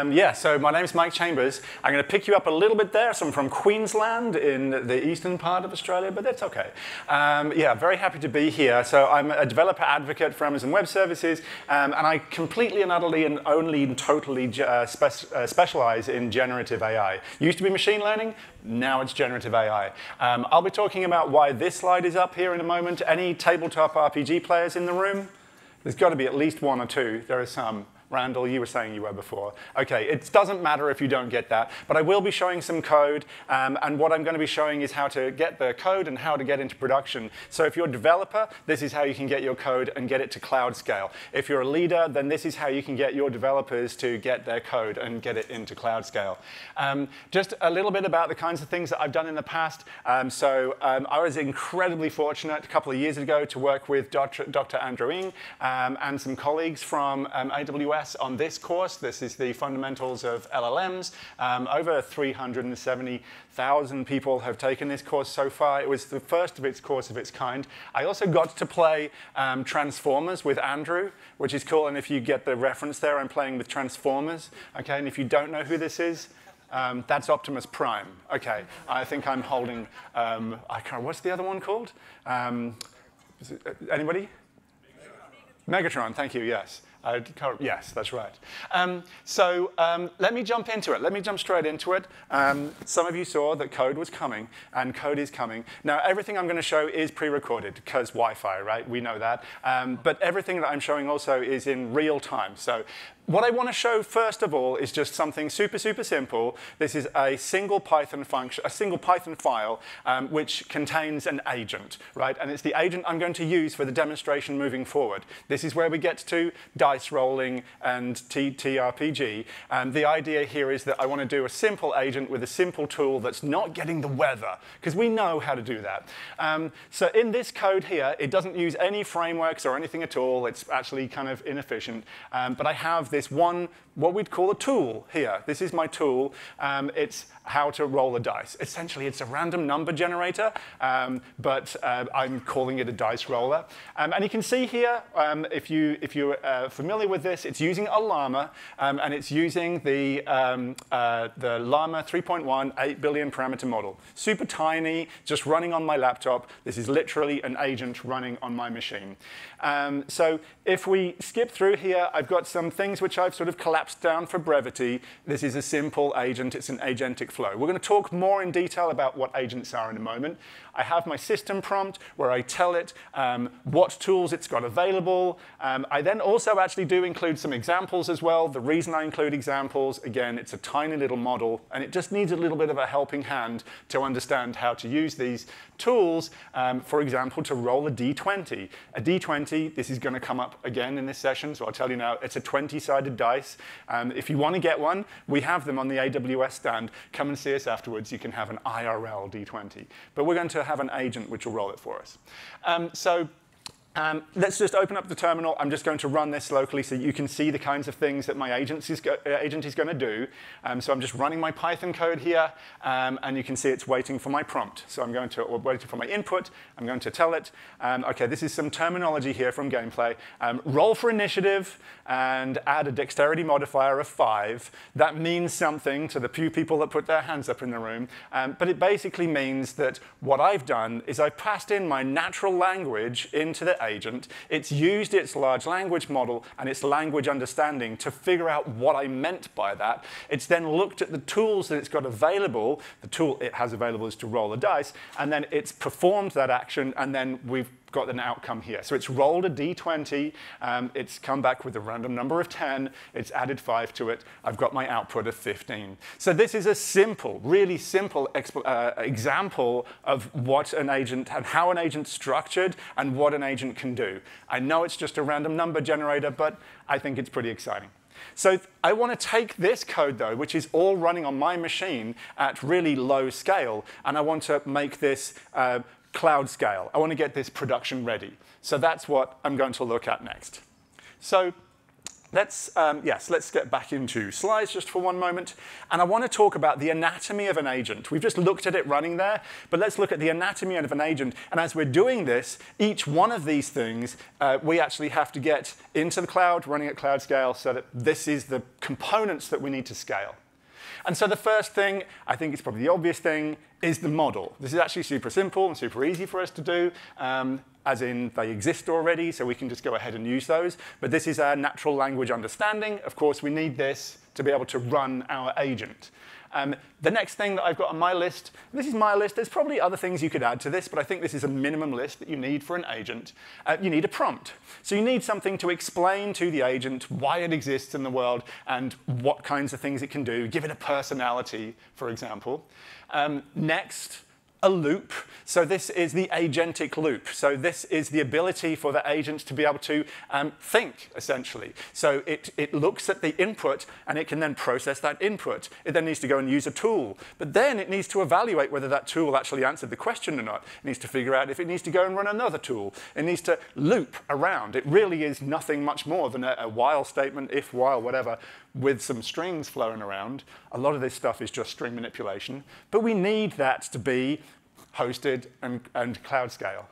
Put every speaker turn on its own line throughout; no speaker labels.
Um, yeah, so my name's Mike Chambers. I'm going to pick you up a little bit there. So I'm from Queensland in the eastern part of Australia, but that's okay. Um, yeah, very happy to be here. So I'm a developer advocate for Amazon Web Services, um, and I completely and utterly and only and totally uh, spe uh, specialize in generative AI. Used to be machine learning, now it's generative AI. Um, I'll be talking about why this slide is up here in a moment. Any tabletop RPG players in the room? There's got to be at least one or two. There are some. Randall, you were saying you were before. Okay, it doesn't matter if you don't get that, but I will be showing some code, um, and what I'm going to be showing is how to get the code and how to get into production. So if you're a developer, this is how you can get your code and get it to cloud scale. If you're a leader, then this is how you can get your developers to get their code and get it into cloud scale. Um, just a little bit about the kinds of things that I've done in the past. Um, so um, I was incredibly fortunate a couple of years ago to work with Dr. Dr. Andrew Ng um, and some colleagues from um, AWS on this course. This is the fundamentals of LLMs. Um, over 370,000 people have taken this course so far. It was the first of its course of its kind. I also got to play um, Transformers with Andrew, which is cool. And if you get the reference there, I'm playing with Transformers. Okay, and if you don't know who this is, um, that's Optimus Prime. Okay, I think I'm holding, um, I can't, what's the other one called? Um, it, uh, anybody? Megatron. Megatron, thank you, yes. Uh, yes, that's right. Um, so um, let me jump into it. Let me jump straight into it. Um, some of you saw that code was coming, and code is coming. Now, everything I'm going to show is pre-recorded, because Wi-Fi, right? We know that. Um, but everything that I'm showing also is in real time. So what I want to show first of all is just something super, super simple. This is a single Python function, a single Python file, um, which contains an agent, right? And it's the agent I'm going to use for the demonstration moving forward. This is where we get to dice rolling and TTRPG. And the idea here is that I want to do a simple agent with a simple tool that's not getting the weather, because we know how to do that. Um, so in this code here, it doesn't use any frameworks or anything at all. It's actually kind of inefficient. Um, but I have this this one, what we'd call a tool here. This is my tool. Um, it's how to roll a dice. Essentially, it's a random number generator, um, but uh, I'm calling it a dice roller. Um, and you can see here, um, if, you, if you're uh, familiar with this, it's using Ollama, um, and it's using the, um, uh, the Llama 3.1 8 billion parameter model. Super tiny, just running on my laptop. This is literally an agent running on my machine. So if we skip through here, I've got some things which I've sort of collapsed down for brevity. This is a simple agent. It's an agentic flow. We're going to talk more in detail about what agents are in a moment. I have my system prompt where I tell it um, what tools it's got available. Um, I then also actually do include some examples as well. The reason I include examples, again, it's a tiny little model, and it just needs a little bit of a helping hand to understand how to use these tools, um, for example, to roll a d20. A d20, this is going to come up again in this session, so I'll tell you now, it's a 20-sided dice. Um, if you want to get one, we have them on the AWS stand. Come and see us afterwards. You can have an IRL d20. But we're going to have an agent which will roll it for us. Um, so um, let's just open up the terminal. I'm just going to run this locally so you can see the kinds of things that my agent is, uh, agent is going to do. Um, so I'm just running my Python code here, um, and you can see it's waiting for my prompt. So I'm going to, or waiting for my input. I'm going to tell it, um, OK, this is some terminology here from gameplay. Um, roll for initiative and add a dexterity modifier of 5. That means something to the few people that put their hands up in the room. Um, but it basically means that what I've done is I've passed in my natural language into the agent. It's used its large language model and its language understanding to figure out what I meant by that. It's then looked at the tools that it's got available. The tool it has available is to roll a dice, and then it's performed that action, and then we've got an outcome here. So it's rolled a d20, um, it's come back with a random number of 10, it's added 5 to it, I've got my output of 15. So this is a simple, really simple uh, example of what an agent and how an agent's structured and what an agent can do. I know it's just a random number generator, but I think it's pretty exciting. So I want to take this code, though, which is all running on my machine at really low scale, and I want to make this uh, cloud scale. I want to get this production ready. So that's what I'm going to look at next. So let's, um, yes, let's get back into slides just for one moment. And I want to talk about the anatomy of an agent. We've just looked at it running there, but let's look at the anatomy of an agent. And as we're doing this, each one of these things, uh, we actually have to get into the cloud, running at cloud scale, so that this is the components that we need to scale. And so the first thing, I think it's probably the obvious thing, is the model. This is actually super simple and super easy for us to do, um, as in they exist already, so we can just go ahead and use those. But this is our natural language understanding. Of course, we need this to be able to run our agent. Um, the next thing that I've got on my list, this is my list. There's probably other things you could add to this, but I think this is a minimum list that you need for an agent. Uh, you need a prompt. So you need something to explain to the agent why it exists in the world and what kinds of things it can do, give it a personality, for example. Um, next, a loop. So this is the agentic loop. So this is the ability for the agent to be able to um, think, essentially. So it, it looks at the input, and it can then process that input. It then needs to go and use a tool. But then it needs to evaluate whether that tool actually answered the question or not. It needs to figure out if it needs to go and run another tool. It needs to loop around. It really is nothing much more than a, a while statement, if, while, whatever, with some strings flowing around. A lot of this stuff is just string manipulation, but we need that to be hosted and, and cloud scale.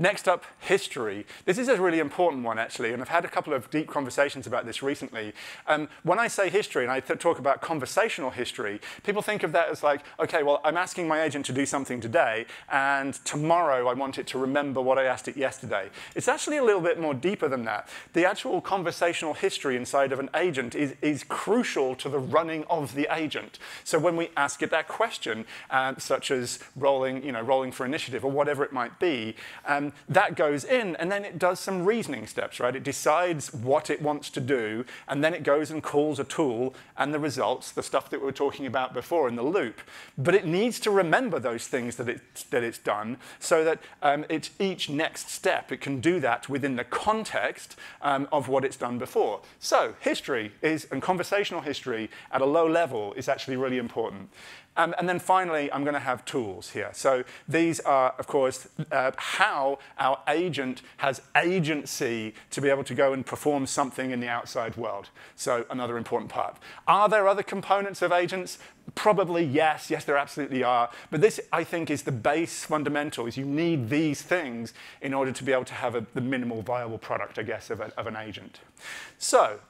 Next up, history. This is a really important one, actually, and I've had a couple of deep conversations about this recently. Um, when I say history and I talk about conversational history, people think of that as like, okay, well, I'm asking my agent to do something today, and tomorrow I want it to remember what I asked it yesterday. It's actually a little bit more deeper than that. The actual conversational history inside of an agent is, is crucial to the running of the agent. So when we ask it that question, uh, such as rolling, you know, rolling for initiative or whatever it might be, that goes in, and then it does some reasoning steps, right? It decides what it wants to do, and then it goes and calls a tool, and the results, the stuff that we were talking about before in the loop. But it needs to remember those things that, it, that it's done, so that um, it's each next step, it can do that within the context um, of what it's done before. So history is, and conversational history at a low level is actually really important. Um, and then finally, I'm going to have tools here. So these are, of course, uh, how our agent has agency to be able to go and perform something in the outside world. So another important part. Are there other components of agents? Probably yes. Yes, there absolutely are. But this, I think, is the base fundamental, is you need these things in order to be able to have a, the minimal viable product, I guess, of, a, of an agent. So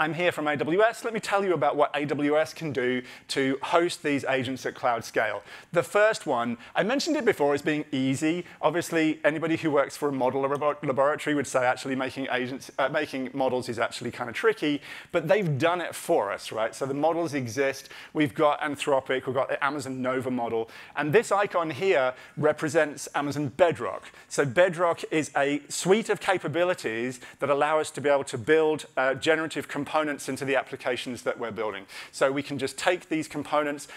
I'm here from AWS. Let me tell you about what AWS can do to host these agents at cloud scale. The first one, I mentioned it before as being easy. Obviously, anybody who works for a model laboratory would say actually making agents, uh, making models is actually kind of tricky, but they've done it for us, right? So the models exist. We've got Anthropic, we've got the Amazon Nova model, and this icon here represents Amazon Bedrock. So Bedrock is a suite of capabilities that allow us to be able to build uh, generative components into the applications that we're building. So we can just take these components,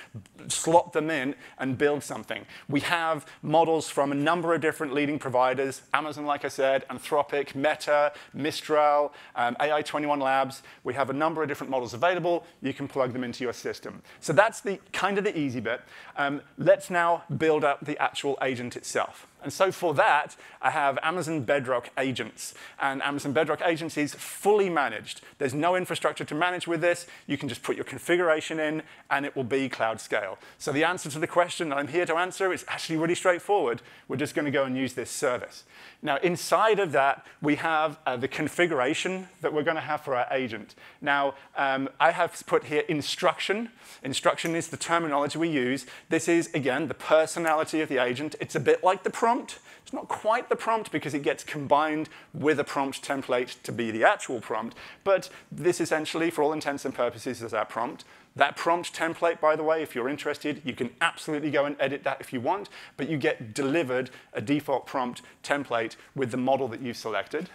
slot them in, and build something. We have models from a number of different leading providers, Amazon, like I said, Anthropic, Meta, Mistral, um, AI21 Labs. We have a number of different models available. You can plug them into your system. So that's the kind of the easy bit. Um, let's now build up the actual agent itself. And so for that, I have Amazon Bedrock Agents. And Amazon Bedrock Agents is fully managed. There's no infrastructure to manage with this. You can just put your configuration in, and it will be cloud scale. So the answer to the question that I'm here to answer is actually really straightforward. We're just going to go and use this service. Now, inside of that, we have uh, the configuration that we're going to have for our agent. Now, um, I have put here instruction. Instruction is the terminology we use. This is, again, the personality of the agent. It's a bit like the prompt. It's not quite the prompt because it gets combined with a prompt template to be the actual prompt, but this essentially, for all intents and purposes, is our prompt. That prompt template, by the way, if you're interested, you can absolutely go and edit that if you want, but you get delivered a default prompt template with the model that you've selected.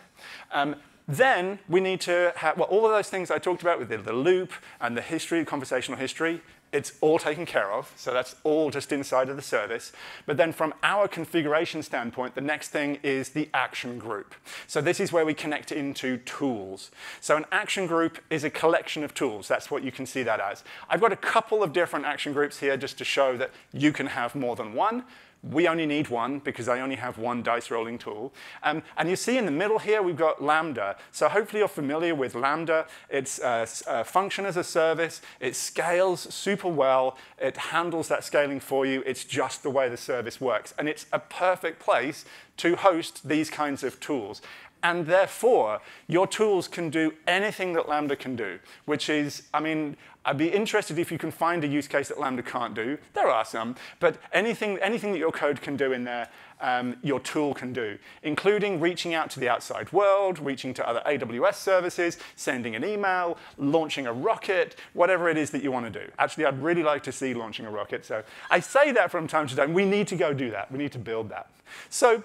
Um, then we need to have, well, all of those things I talked about with the, the loop and the history, conversational history, it's all taken care of, so that's all just inside of the service. But then from our configuration standpoint, the next thing is the action group. So this is where we connect into tools. So an action group is a collection of tools. That's what you can see that as. I've got a couple of different action groups here just to show that you can have more than one. We only need one because I only have one dice rolling tool. Um, and you see in the middle here, we've got Lambda. So hopefully you're familiar with Lambda. It's a, a function as a service. It scales super well. It handles that scaling for you. It's just the way the service works. And it's a perfect place to host these kinds of tools. And therefore, your tools can do anything that Lambda can do, which is, I mean, I'd be interested if you can find a use case that Lambda can't do. There are some, but anything, anything that your code can do in there, um, your tool can do, including reaching out to the outside world, reaching to other AWS services, sending an email, launching a rocket, whatever it is that you want to do. Actually, I'd really like to see launching a rocket. So I say that from time to time. We need to go do that. We need to build that. So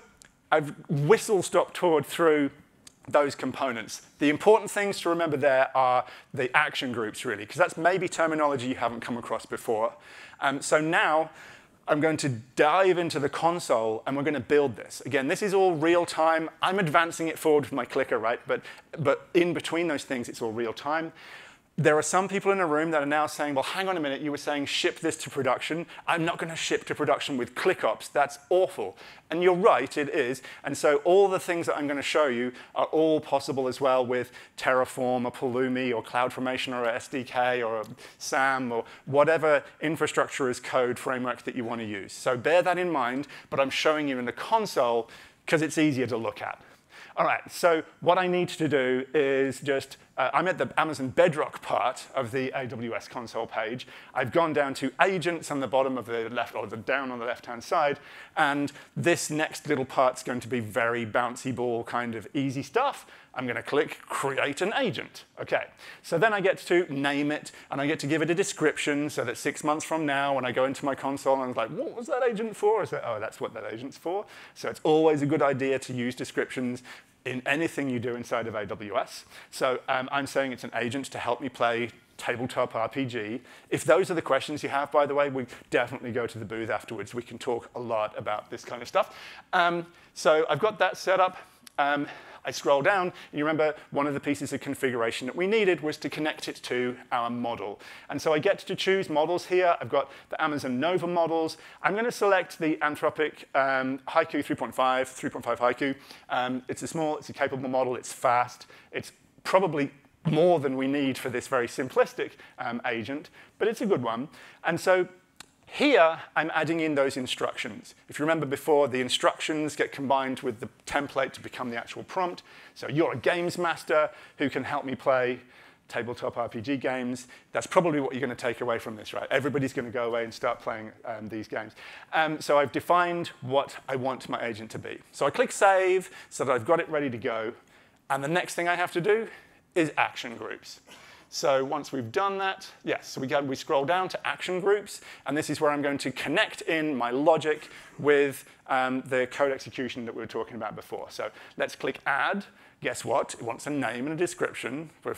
I've whistle-stop toured through those components. The important things to remember there are the action groups, really, because that's maybe terminology you haven't come across before. Um, so now I'm going to dive into the console, and we're going to build this. Again, this is all real time. I'm advancing it forward with my clicker, right? But, but in between those things, it's all real time. There are some people in the room that are now saying, well, hang on a minute, you were saying ship this to production. I'm not going to ship to production with ClickOps. That's awful. And you're right, it is. And so all the things that I'm going to show you are all possible as well with Terraform or Pulumi or CloudFormation or SDK or SAM or whatever infrastructure as code framework that you want to use. So bear that in mind, but I'm showing you in the console because it's easier to look at. All right, so what I need to do is just, uh, I'm at the Amazon Bedrock part of the AWS console page. I've gone down to agents on the bottom of the left, or the down on the left-hand side, and this next little part's going to be very bouncy ball kind of easy stuff. I'm going to click Create an Agent. OK, so then I get to name it, and I get to give it a description so that six months from now, when I go into my console, and I'm like, what was that agent for? I say, oh, that's what that agent's for. So it's always a good idea to use descriptions in anything you do inside of AWS. So um, I'm saying it's an agent to help me play tabletop RPG. If those are the questions you have, by the way, we definitely go to the booth afterwards. We can talk a lot about this kind of stuff. Um, so I've got that set up. Um, I scroll down, and you remember one of the pieces of configuration that we needed was to connect it to our model. And so I get to choose models here. I've got the Amazon Nova models. I'm going to select the Anthropic um, Haiku 3.5, 3.5 Haiku. Um, it's a small, it's a capable model, it's fast, it's probably more than we need for this very simplistic um, agent, but it's a good one. And so here, I'm adding in those instructions. If you remember before, the instructions get combined with the template to become the actual prompt. So you're a games master who can help me play tabletop RPG games. That's probably what you're going to take away from this, right? Everybody's going to go away and start playing um, these games. Um, so I've defined what I want my agent to be. So I click Save so that I've got it ready to go. And the next thing I have to do is action groups. So once we've done that, yes, so we, go, we scroll down to action groups, and this is where I'm going to connect in my logic with um, the code execution that we were talking about before. So let's click add. Guess what? It wants a name and a description. We're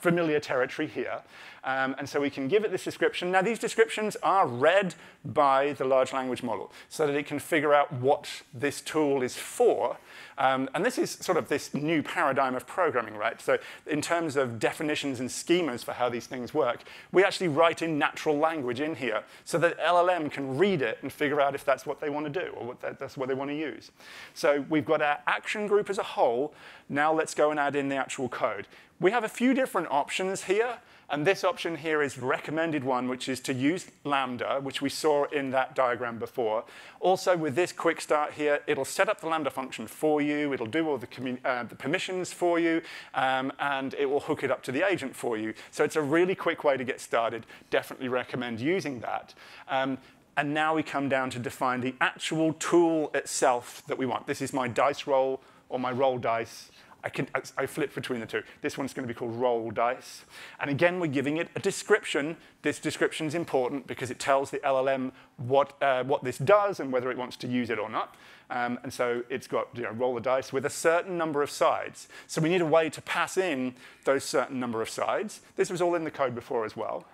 familiar territory here. Um, and so we can give it this description. Now, these descriptions are read by the large language model so that it can figure out what this tool is for um, and this is sort of this new paradigm of programming, right? So in terms of definitions and schemas for how these things work, we actually write in natural language in here so that LLM can read it and figure out if that's what they want to do or what that's what they want to use. So we've got our action group as a whole. Now let's go and add in the actual code. We have a few different options here. And this option here is recommended one, which is to use Lambda, which we saw in that diagram before. Also, with this quick start here, it'll set up the Lambda function for you. It'll do all the, uh, the permissions for you, um, and it will hook it up to the agent for you. So it's a really quick way to get started. Definitely recommend using that. Um, and now we come down to define the actual tool itself that we want. This is my dice roll or my roll dice. I, can, I flip between the two. This one's going to be called roll dice. And again, we're giving it a description. This description is important because it tells the LLM what, uh, what this does and whether it wants to use it or not. Um, and so it's got you know, roll the dice with a certain number of sides. So we need a way to pass in those certain number of sides. This was all in the code before as well.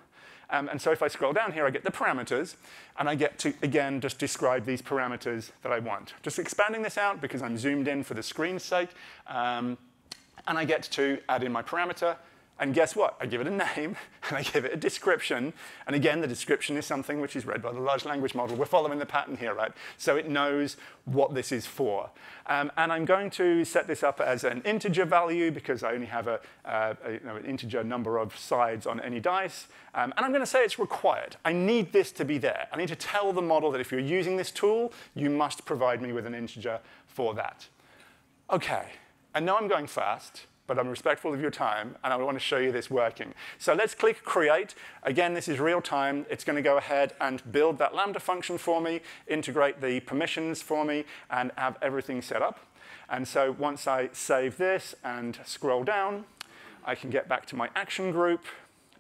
Um, and so if I scroll down here, I get the parameters, and I get to, again, just describe these parameters that I want. Just expanding this out because I'm zoomed in for the screen's sake. Um, and I get to add in my parameter, And guess what? I give it a name, and I give it a description. And again, the description is something which is read by the large language model. We're following the pattern here, right? So it knows what this is for. Um, and I'm going to set this up as an integer value because I only have a, uh, a you know, an integer number of sides on any dice. Um, and I'm going to say it's required. I need this to be there. I need to tell the model that if you're using this tool, you must provide me with an integer for that. OK, and now I'm going fast but I'm respectful of your time, and I want to show you this working. So let's click Create. Again, this is real time. It's going to go ahead and build that Lambda function for me, integrate the permissions for me, and have everything set up. And so once I save this and scroll down, I can get back to my action group,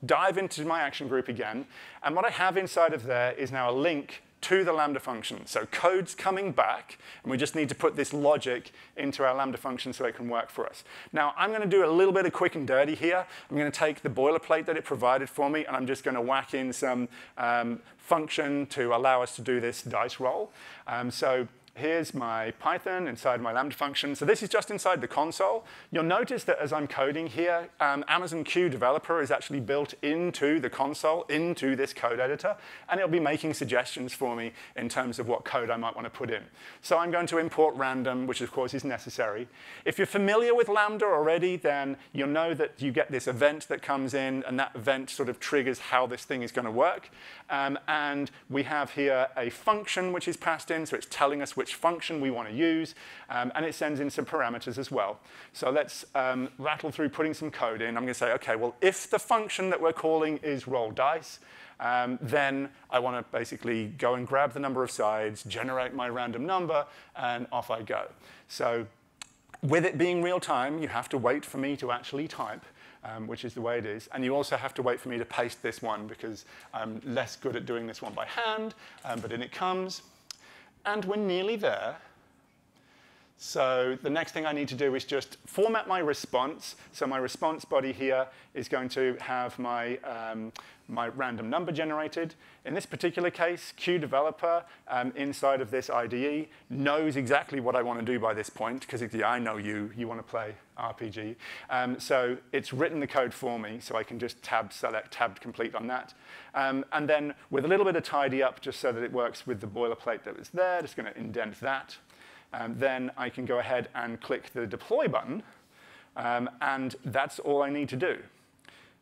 dive into my action group again, and what I have inside of there is now a link to the Lambda function. So code's coming back, and we just need to put this logic into our Lambda function so it can work for us. Now, I'm going to do a little bit of quick and dirty here. I'm going to take the boilerplate that it provided for me, and I'm just going to whack in some um, function to allow us to do this dice roll. Um, so here's my Python inside my Lambda function. So this is just inside the console. You'll notice that as I'm coding here, um, Amazon Q Developer is actually built into the console, into this code editor, and it'll be making suggestions for me in terms of what code I might want to put in. So I'm going to import random, which of course is necessary. If you're familiar with Lambda already, then you'll know that you get this event that comes in, and that event sort of triggers how this thing is going to work. Um, and we have here a function which is passed in, so it's telling us which which function we want to use, um, and it sends in some parameters as well. So let's um, rattle through putting some code in. I'm going to say, OK, well, if the function that we're calling is roll dice, um, then I want to basically go and grab the number of sides, generate my random number, and off I go. So with it being real time, you have to wait for me to actually type. Um, which is the way it is. And you also have to wait for me to paste this one because I'm less good at doing this one by hand, um, but in it comes and we're nearly there. So the next thing I need to do is just format my response. So my response body here is going to have my, um, my random number generated. In this particular case, Q developer um, inside of this IDE knows exactly what I want to do by this point, because I know you, you want to play RPG. Um, so it's written the code for me, so I can just tab select, tab complete on that. Um, and then with a little bit of tidy up, just so that it works with the boilerplate that was there, just going to indent that. Um, then I can go ahead and click the deploy button, um, and that's all I need to do.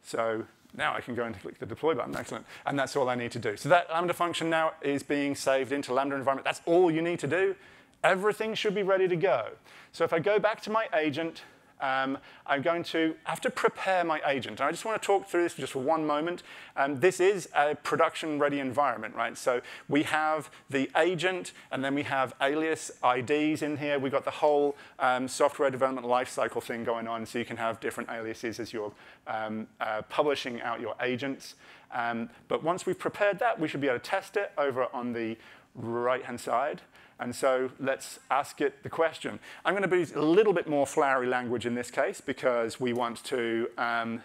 So now I can go and click the deploy button, excellent. And that's all I need to do. So that Lambda function now is being saved into Lambda environment. That's all you need to do. Everything should be ready to go. So if I go back to my agent, um, I'm going to have to prepare my agent. And I just want to talk through this just for one moment. Um, this is a production-ready environment, right? So we have the agent, and then we have alias IDs in here. We've got the whole um, software development lifecycle thing going on, so you can have different aliases as you're um, uh, publishing out your agents. Um, but once we've prepared that, we should be able to test it over on the right-hand side. And so let's ask it the question. I'm going to use a little bit more flowery language in this case because we want to um,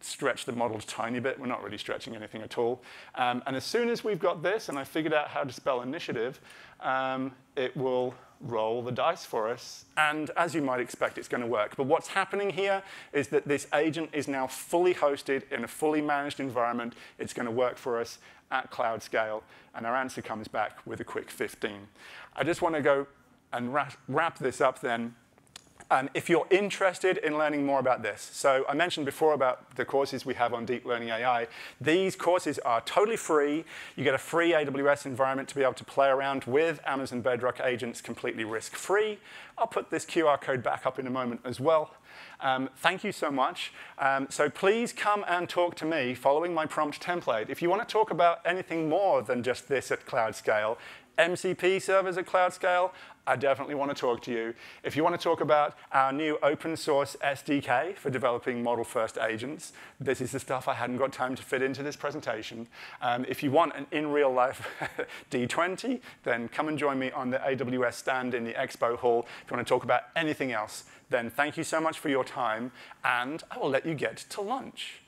stretch the model a tiny bit. We're not really stretching anything at all. Um, and as soon as we've got this and I figured out how to spell initiative, um, it will roll the dice for us. And as you might expect, it's going to work. But what's happening here is that this agent is now fully hosted in a fully managed environment. It's going to work for us at cloud scale. And our answer comes back with a quick 15. I just want to go and wrap this up then um, if you're interested in learning more about this. So I mentioned before about the courses we have on Deep Learning AI. These courses are totally free. You get a free AWS environment to be able to play around with Amazon Bedrock agents completely risk-free. I'll put this QR code back up in a moment as well. Um, thank you so much. Um, so please come and talk to me following my prompt template. If you want to talk about anything more than just this at cloud scale, MCP servers at cloud scale, I definitely want to talk to you. If you want to talk about our new open source SDK for developing model first agents, this is the stuff I hadn't got time to fit into this presentation. Um, if you want an in real life D20, then come and join me on the AWS stand in the expo hall. If you want to talk about anything else, then thank you so much for your time, and I will let you get to lunch.